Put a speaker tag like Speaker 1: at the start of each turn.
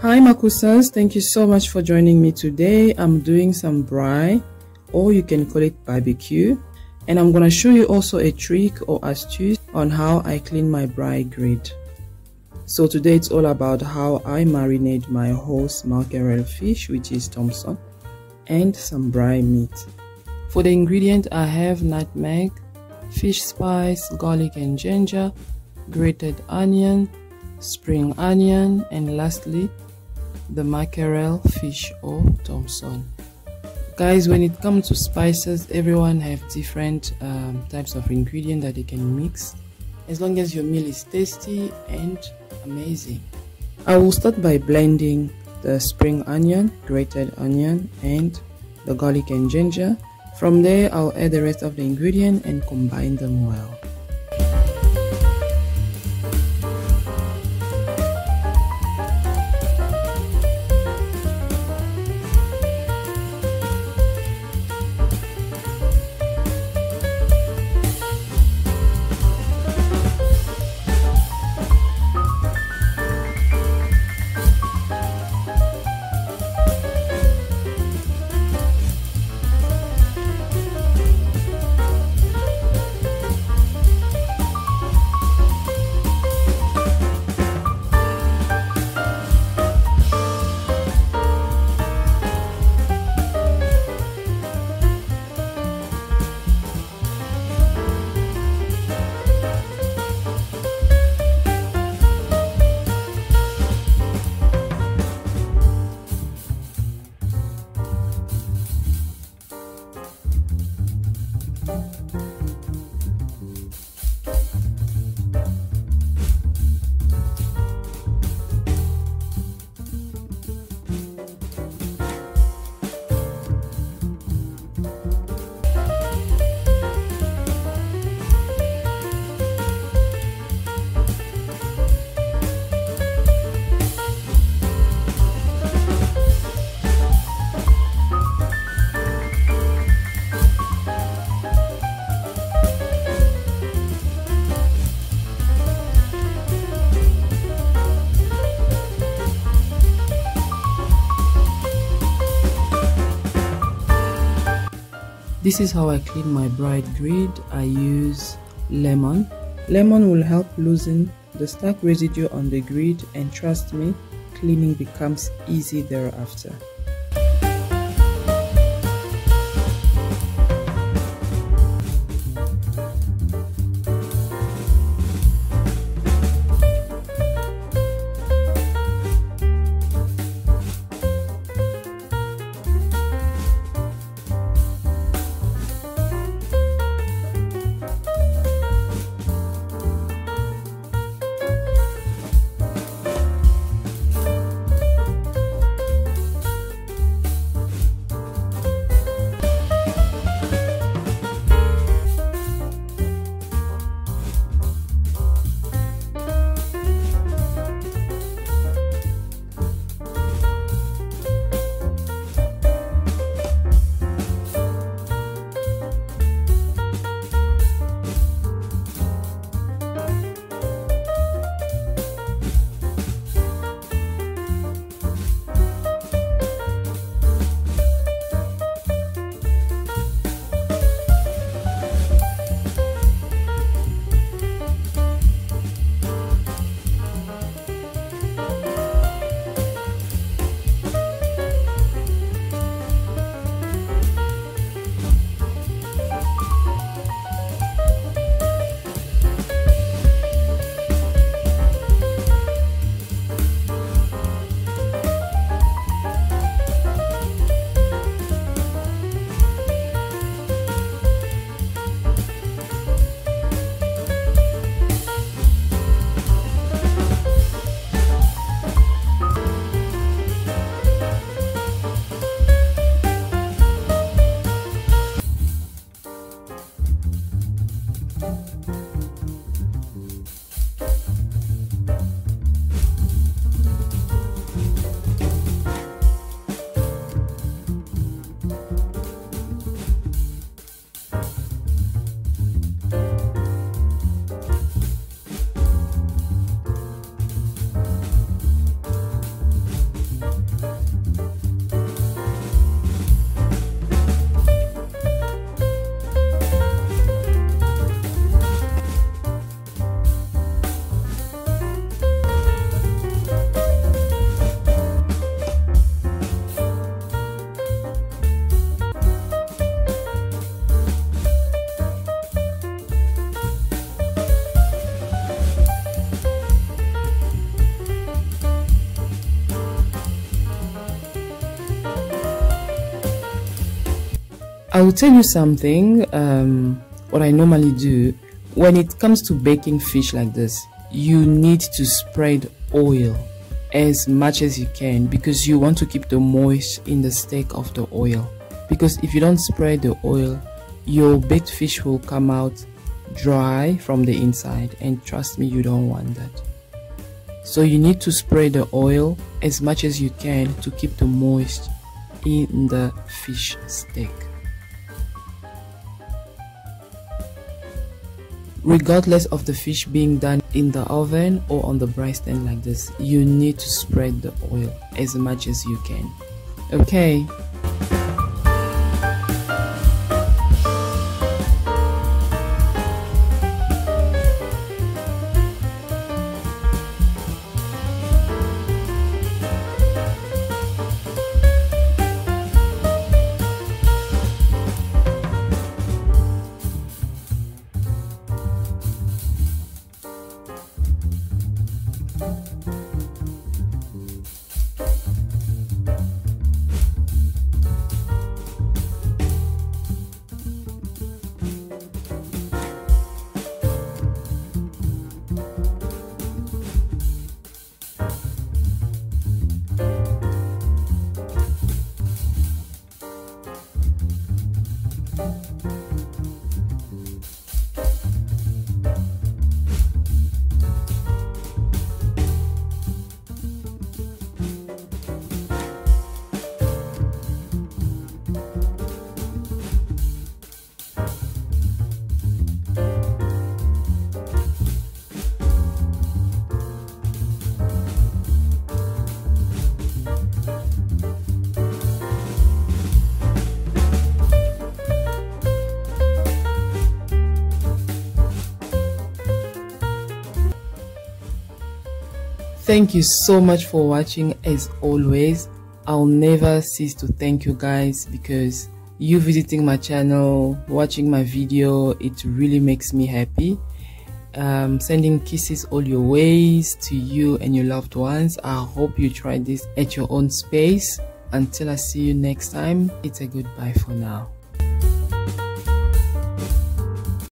Speaker 1: Hi Makusas, thank you so much for joining me today. I'm doing some braai or you can call it barbecue and I'm gonna show you also a trick or astuce on how I clean my braai grid. So today it's all about how I marinate my horse mackerel fish which is Thomson and some braai meat. For the ingredient I have nutmeg, fish spice, garlic and ginger, grated onion, spring onion and lastly the mackerel fish or Thomson. Guys, when it comes to spices, everyone have different um, types of ingredient that they can mix as long as your meal is tasty and amazing. I will start by blending the spring onion, grated onion and the garlic and ginger. From there, I'll add the rest of the ingredient and combine them well. This is how I clean my braai grid. I use lemon. Lemon will help loosen the stuck residue on the grid and trust me, cleaning becomes easy thereafter. I will tell you something, um, what I normally do. When it comes to baking fish like this, you need to spread oil as much as you can because you want to keep the moist in the steak of the oil. Because if you don't spread the oil, your baked fish will come out dry from the inside and trust me you don't want that so you need to spray the oil as much as you can to keep the moist in the fish steak regardless of the fish being done in the oven or on the braai like this you need to spread the oil as much as you can. Okay Thank you so much for watching as always. I'll never cease to thank you guys because you visiting my channel, watching my video, it really makes me happy. Um, sending kisses all your ways to you and your loved ones. I hope you try this at your own space. Until I see you next time, it's a goodbye for now.